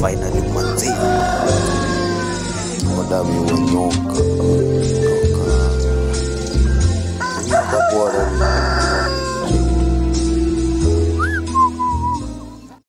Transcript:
finally manzi wadami wanyoka wanyoka bora